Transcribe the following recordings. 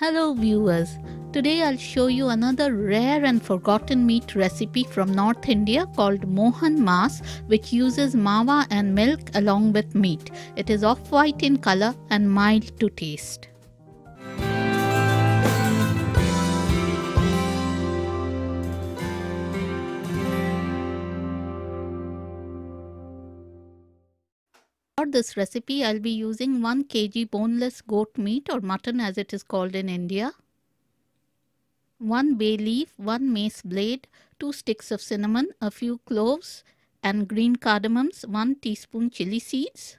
Hello viewers. Today I'll show you another rare and forgotten meat recipe from North India called Mohan Maas which uses mawa and milk along with meat. It is off-white in color and mild to taste. For this recipe, I'll be using 1 kg boneless goat meat or mutton as it is called in India, 1 bay leaf, 1 mace blade, 2 sticks of cinnamon, a few cloves and green cardamoms, 1 teaspoon chili seeds,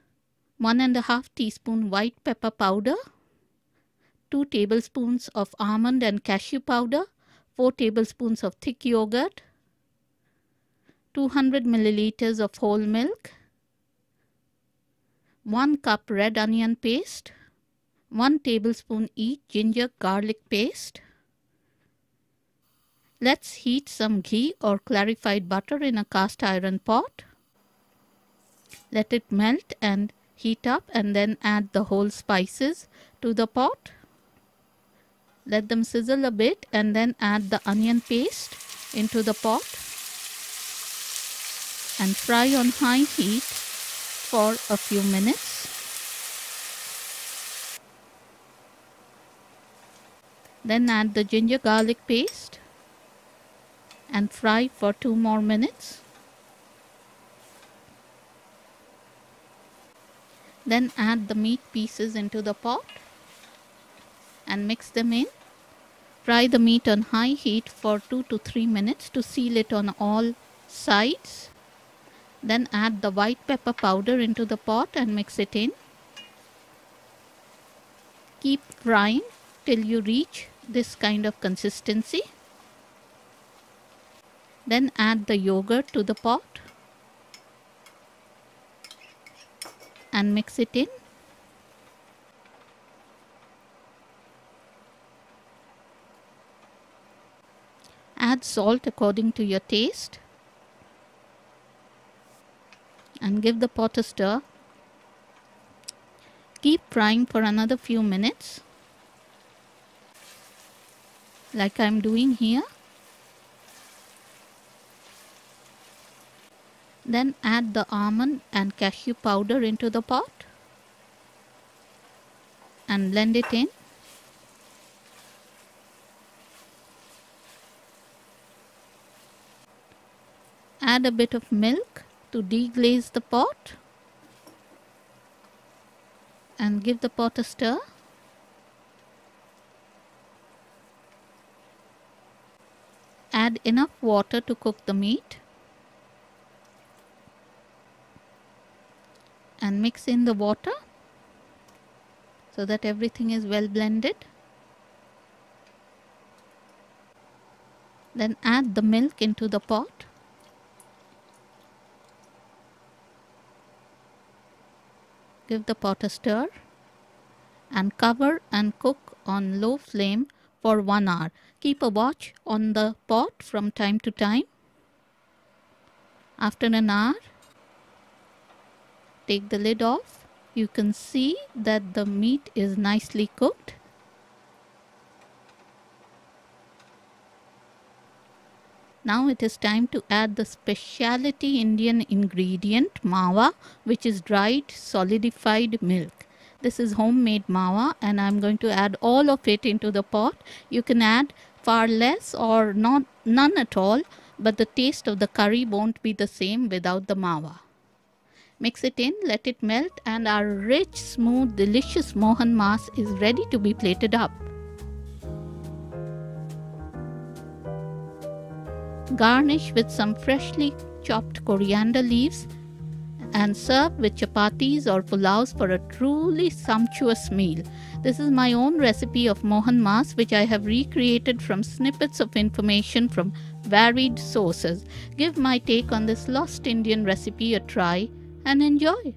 1 and a half teaspoon white pepper powder, 2 tablespoons of almond and cashew powder, 4 tablespoons of thick yogurt, 200 milliliters of whole milk, 1 cup red onion paste, 1 tablespoon each ginger garlic paste. Let's heat some ghee or clarified butter in a cast iron pot. Let it melt and heat up and then add the whole spices to the pot. Let them sizzle a bit and then add the onion paste into the pot and fry on high heat for a few minutes. Then add the ginger garlic paste and fry for 2 more minutes. Then add the meat pieces into the pot and mix them in. Fry the meat on high heat for 2 to 3 minutes to seal it on all sides. Then add the white pepper powder into the pot and mix it in. Keep frying till you reach this kind of consistency. Then add the yogurt to the pot and mix it in. Add salt according to your taste and give the pot a stir. Keep frying for another few minutes like I am doing here. Then add the almond and cashew powder into the pot and blend it in. Add a bit of milk to deglaze the pot and give the pot a stir. Add enough water to cook the meat and mix in the water so that everything is well blended. Then add the milk into the pot. Give the pot a stir and cover and cook on low flame for 1 hour. Keep a watch on the pot from time to time. After an hour, take the lid off. You can see that the meat is nicely cooked. Now it is time to add the specialty Indian ingredient mawa which is dried solidified milk. This is homemade mawa and I'm going to add all of it into the pot. You can add far less or not none at all but the taste of the curry won't be the same without the mawa. Mix it in, let it melt and our rich, smooth, delicious mohan maas is ready to be plated up. Garnish with some freshly chopped coriander leaves and serve with chapatis or pulaus for a truly sumptuous meal. This is my own recipe of Mohan Maas, which I have recreated from snippets of information from varied sources. Give my take on this lost Indian recipe a try and enjoy.